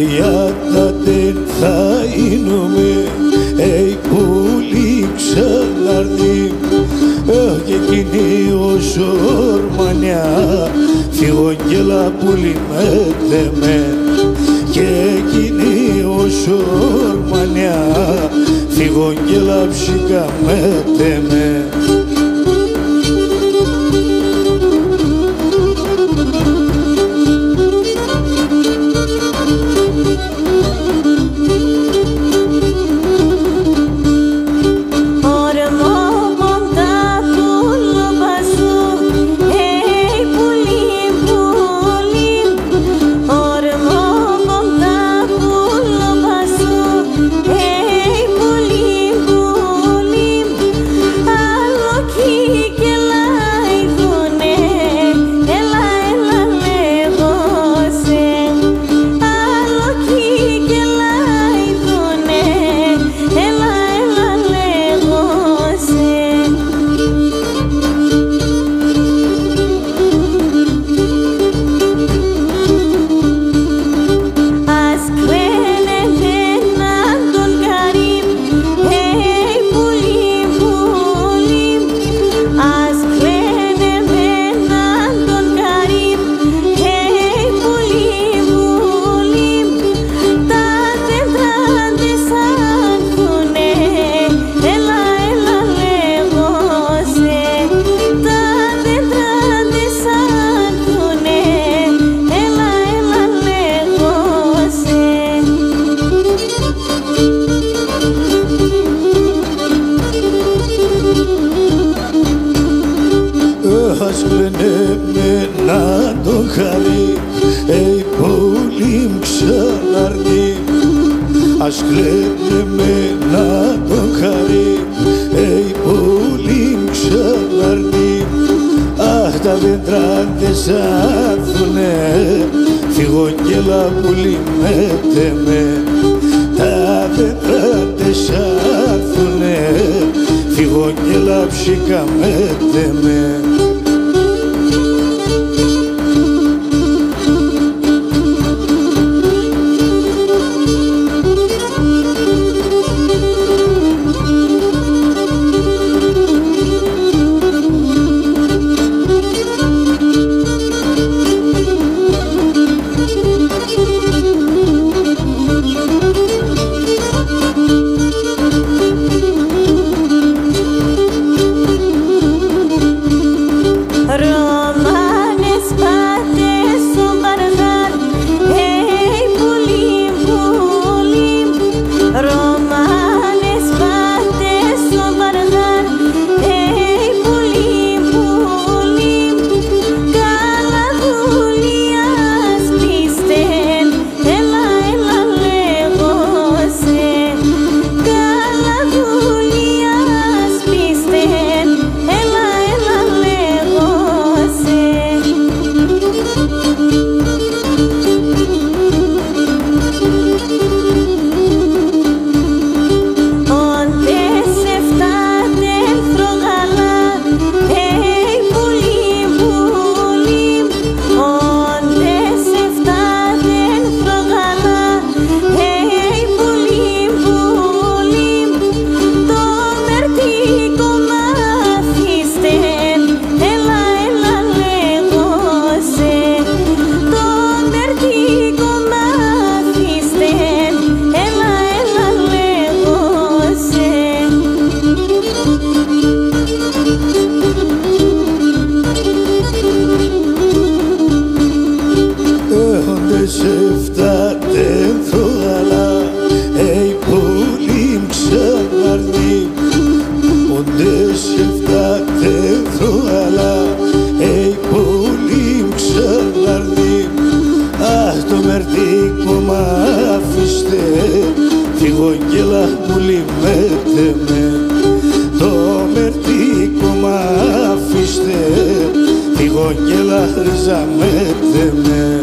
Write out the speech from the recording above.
Ιατάτε θα γίνομαι Ει πουλή ξαναρδί και εκείνη ο σορμανιά φυγόγγελα πουλή με και εκείνη ο σορμανιά φυγόγγελα ψυχαμέτε με Ας κλέπνεμε να το χαρεί. Ει πολύ ξαναρνεί Αχ τα δέντρα τες άνθουνε Φυγόγγελα που μέτε με. Τα δέντρα τες άνθουνε Φυγόγγελα μέτε με. τη μου λιμέτε με το μερτικό μ' αφήστε τη γογγέλα ριζαμέτε με